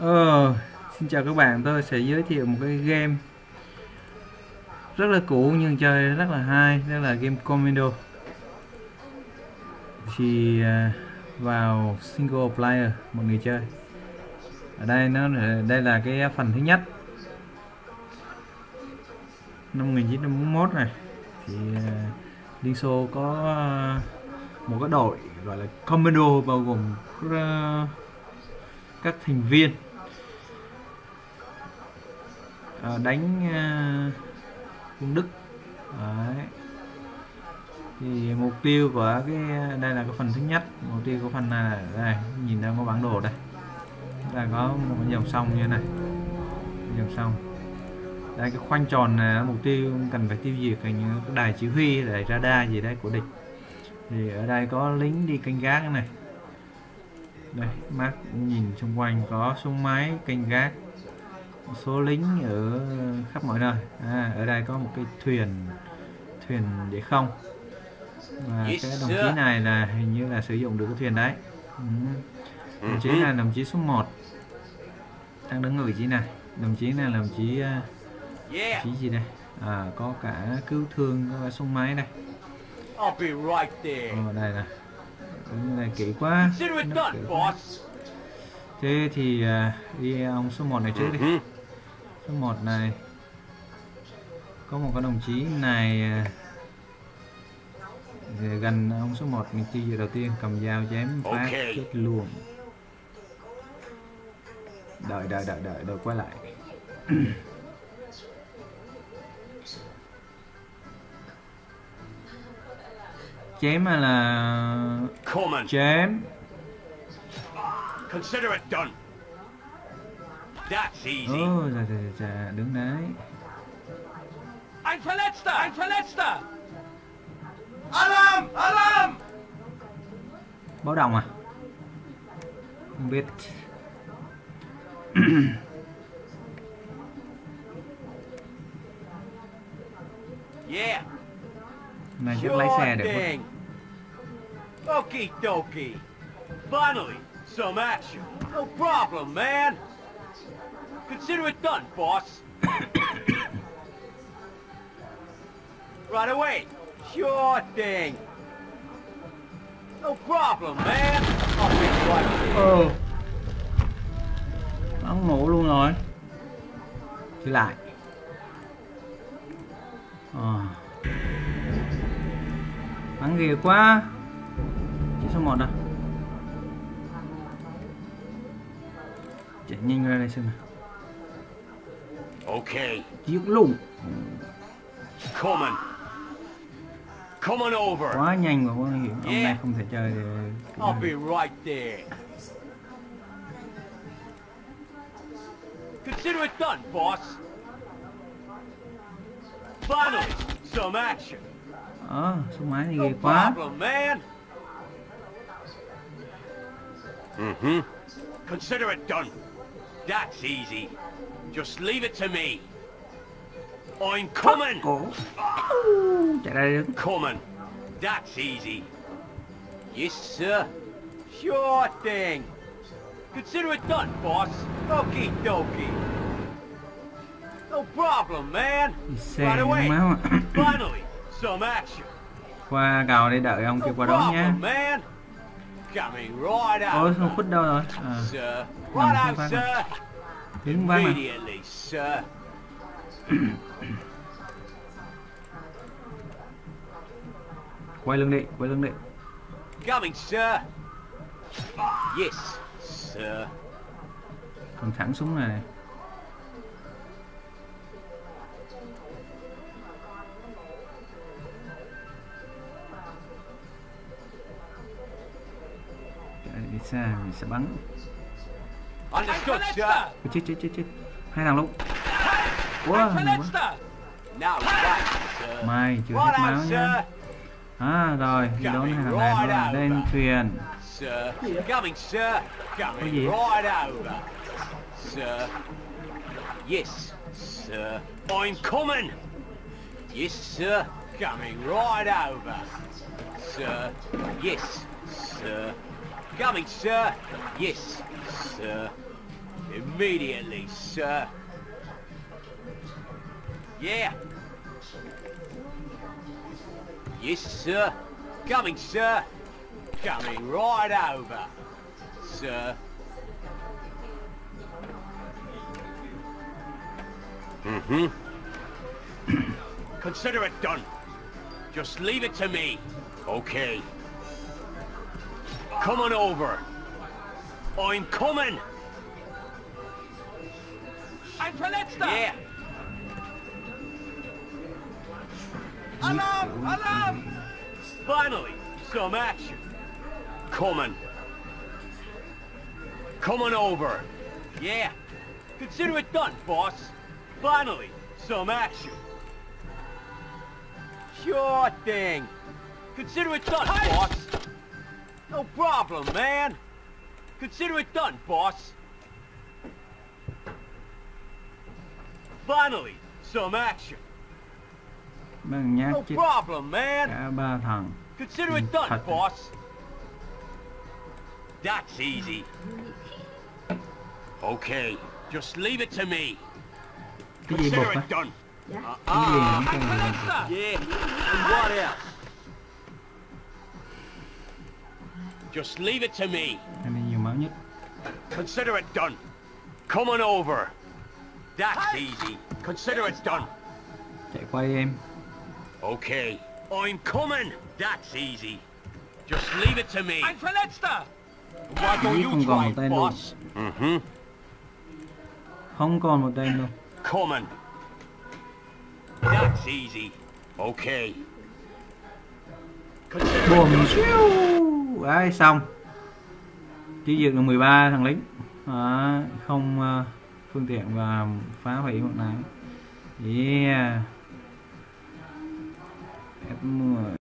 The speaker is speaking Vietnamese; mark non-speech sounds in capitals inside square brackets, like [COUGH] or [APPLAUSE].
Ờ, xin chào các bạn, tôi sẽ giới thiệu một cái game rất là cũ nhưng chơi rất là hay, đó là game Commando. Thì à, vào single player một người chơi. Ở đây nó đây là cái phần thứ nhất. Năm 1941 này thì à, Liên Xô có à, một cái đội gọi là Commando bao gồm các thành viên à, đánh ờ, à, quân Đức. Đấy. thì mục tiêu của cái đây là cái phần thứ nhất. Mục tiêu của phần này là đây nhìn ra có bản đồ đây. Là có một cái dòng sông như thế này. Dòng sông. Đây cái khoanh tròn này mục tiêu cần phải tiêu diệt thành cái đài chỉ huy đài radar gì đấy của địch. Thì ở đây có lính đi canh gác này. Đây mắt nhìn xung quanh có súng máy canh gác một số lính ở khắp mọi nơi. À, ở đây có một cái thuyền thuyền để không. Và cái đồng chí này là hình như là sử dụng được cái thuyền đấy. Ừ. đồng chí là đồng chí số 1 đang đứng ở vị trí này. Đồng chí này là đồng chí uh, Yeah, chí gì đây? À, có cả cứu thương có cả súng máy đây. I'll be right there. Ồ, đây nè. Đứng này kỹ quá. Kỹ thế thì à, đi ông số 1 này trước đi. Số 1 này. Có một cái đồng chí này à, thì gần ông số 1 mình diệt đầu tiên cầm dao chém phát Ok. chết luôn. Đợi đợi đợi đợi đợi quay lại. [CLEARS THROAT] Chém hay là chém? Consider it done. Ôi dạ, dạ, dạ, dạ, đứng đấy Ein Verletzter! Ein Verletzter! Alarm! Alarm! báo động à không biết [COUGHS] Yeah. này chắc lái xe được thing. Okie dokie. Finally, some action. No problem, man. Consider it done, boss. right away. Sure thing. No problem, man. I'll be right there. Ờ. Bắn nổ luôn rồi. Đi lại. Ờ. Bắn ghê quá. Chỉ số 1 đâu. Chạy nhanh ra đây xem nào. Okay, Giết luôn. coming. Coming over. Quá nhanh và quá hiểm. Hôm nay Yeah. không thể chơi được. I'll be right there. Consider it done, boss. Finally, some action. Ờ, số máy này No ghê quá. problem, man. Mm-hmm. Consider it done. That's easy. Just leave it to me. I'm coming. Cổ. Chạy ra. Coming. That's easy. Yes, sir. Sure thing. Consider it done, boss. Okie dokie. No problem, man. Đi xe Right away. máu. Finally, some action. qua cầu để đợi ông No kia qua đó nhé. problem, man. Coming right Ôi, không khuất đâu rồi? À, Sir. nằm Right không out, phát sir. Đứng vắng mà. [CLEARS THROAT] Quay lưng đi, quay lưng đi. Coming, sir. Yes, sir. Cầm thẳng súng này. này. Chạy đi xa mình sẽ bắn. Ôi, chết chết chết chết. Hai thằng luôn. Quá, Wow, quá. Mai chưa hết máu nha. À rồi, đi đón hai thằng này thôi là lên thuyền. Sir. Coming, sir. Coming gì? right over. Sir. Yes, sir. I'm coming. Yes, sir. Coming right over. Sir. Yes, sir. Coming, sir. Yes, sir. Immediately, sir. Yeah. Yes, sir. Coming, sir. Coming right over, sir. Mm-hmm. Consider it done. Just leave it to me. Okay. Come on over. I'm coming. Ein Verletzter! Yeah. Alarm! Alarm! Finally, some action. Coming. Coming over. Yeah. Consider it done, boss. Finally, some action. Sure thing. Consider it done, boss. No problem, man. Consider it done, boss. Finally, some action. Bằng nhát No problem, man. cả ba thằng Consider it done, thật. boss. That's easy. Okay, just leave it to me. cái gì bột Consider it done. Dạ. Uh, ah, nó còn là Verletzter! yeah. And what else? Just leave it to me. cái này nhiều máu nhất Consider it done. Come on over. That's easy. Consider it done. chạy qua đi em Okay, I'm coming. That's easy. Just leave it to me. Ein Verletzter! Why don't Giết you không còn try, một boss? Mm-hmm. không còn một tên luôn Coming. That's easy. Okay. Consider it done. đấy xong. Chỉ diệt được 13 thằng lính. À, không uh, phương tiện và phá hủy bọn này yeah.